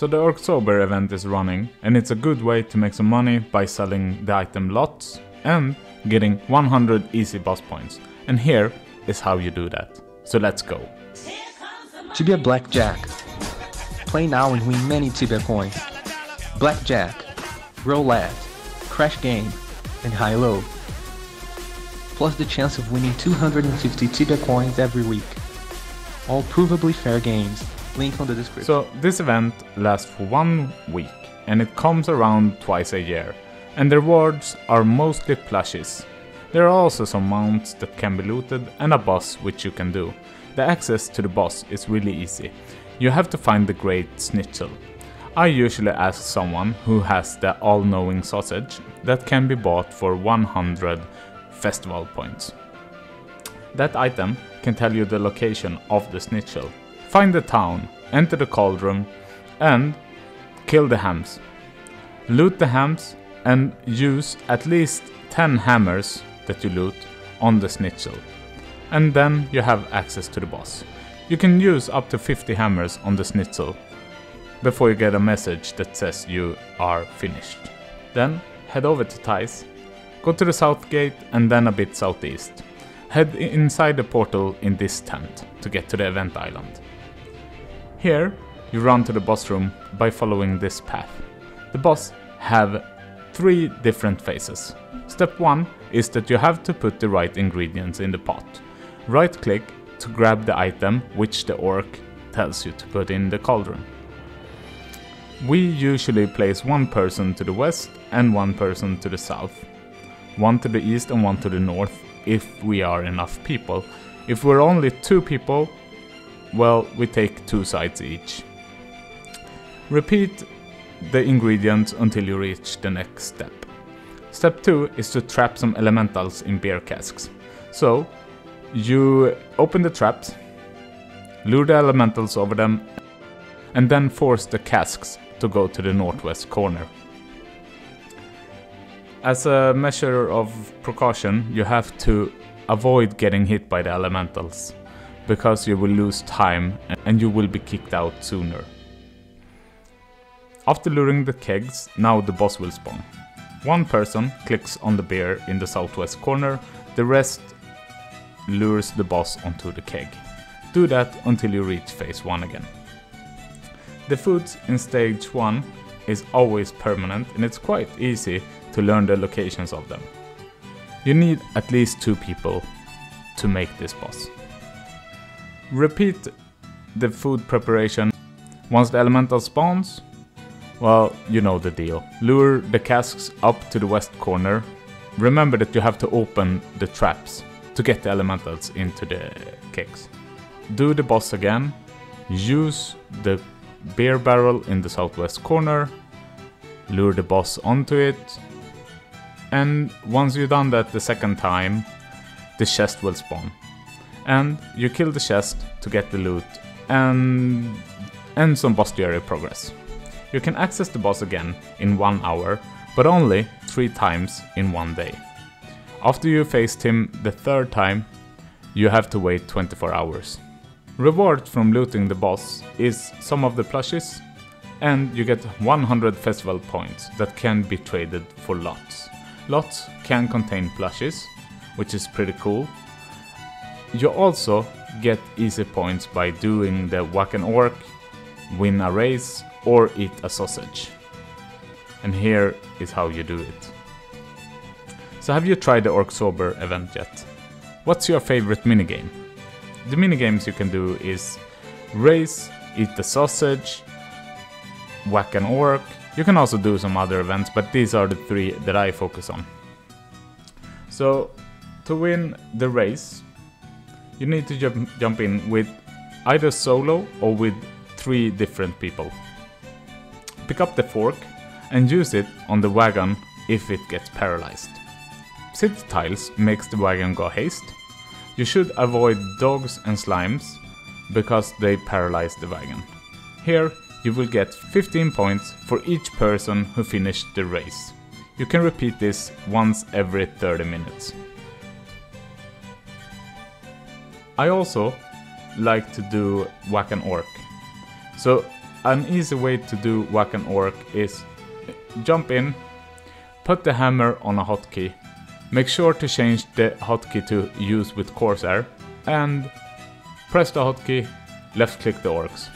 So the Orcsober event is running and it's a good way to make some money by selling the item lots and getting 100 easy boss points. And here is how you do that. So let's go. Tibia Blackjack. Play now and win many Tibia coins. Blackjack, Roulette, Crash Game, and High Low. Plus the chance of winning 250 Tibia coins every week. All provably fair games. Link on the description. So this event lasts for one week and it comes around twice a year. And the rewards are mostly plushies. There are also some mounts that can be looted and a boss which you can do. The access to the boss is really easy. You have to find the Great Schnitzel. I usually ask someone who has the all-knowing sausage that can be bought for 100 festival points. That item can tell you the location of the schnitzel. Find the town, enter the cauldron, and kill the hams. Loot the hams and use at least 10 hammers that you loot on the schnitzel. And then you have access to the boss. You can use up to 50 hammers on the schnitzel before you get a message that says you are finished. Then head over to Thais, go to the south gate and then a bit southeast. Head inside the portal in this tent to get to the event island. Here, you run to the boss room by following this path. The boss have three different phases. Step 1 is that you have to put the right ingredients in the pot. Right click to grab the item which the orc tells you to put in the cauldron. We usually place one person to the west and one person to the south, one to the east and one to the north if we are enough people. If we're only two people, well, we take two sides each. Repeat the ingredients until you reach the next step. Step 2 is to trap some elementals in beer casks. So, you open the traps, lure the elementals over them, and then force the casks to go to the northwest corner. As a measure of precaution, you have to avoid getting hit by the elementals, because you will lose time and you will be kicked out sooner. After luring the kegs, now the boss will spawn. One person clicks on the beer in the southwest corner, the rest lures the boss onto the keg. Do that until you reach phase 1 again. The foods in stage 1 is always permanent and it's quite easy to learn the locations of them. You need at least two people to make this boss. Repeat the food preparation once the elemental spawns. Well, you know the deal. Lure the casks up to the west corner. Remember that you have to open the traps to get the elementals into the kegs. Do the boss again. Use the beer barrel in the southwest corner. Lure the boss onto it. And once you've done that the second time, the chest will spawn. And you kill the chest to get the loot and, and some bestiary progress. You can access the boss again in one hour, but only three times in one day. After you faced him the third time, you have to wait 24 hours. Reward from looting the boss is some of the plushies, and you get 100 festival points that can be traded for lots. Lots can contain plushies, which is pretty cool. You also get easy points by doing the whack an orc, win a race, or eat a sausage. And here is how you do it. So have you tried the Orcsober event yet? What's your favorite minigame? The minigames you can do is race, eat the sausage, whack an orc. You can also do some other events, but these are the three that I focus on. So to win the race, you need to jump, jump in with either solo or with three different people. Pick up the fork and use it on the wagon if it gets paralyzed. City tiles makes the wagon go haste. You should avoid dogs and slimes because they paralyze the wagon. Here you will get 15 points for each person who finished the race. You can repeat this once every 30 minutes. I also like to do whack an orc. So an easy way to do whack an orc is jump in, put the hammer on a hotkey, make sure to change the hotkey to use with crosshair, and press the hotkey, left click the orcs.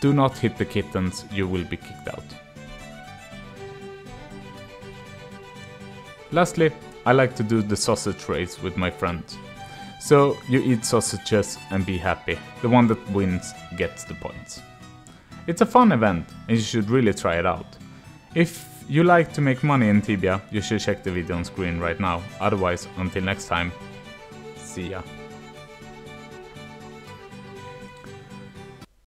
Do not hit the kittens, you will be kicked out. Lastly, I like to do the sausage race with my friends. So you eat sausages and be happy. The one that wins gets the points. It's a fun event and you should really try it out. If you like to make money in Tibia, you should check the video on screen right now. Otherwise, until next time, see ya.